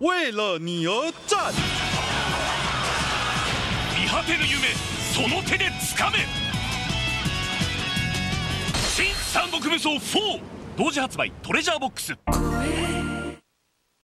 为了你而战見果てぬ夢その手で掴め。新三国無双4同時発売トレジャーボックス。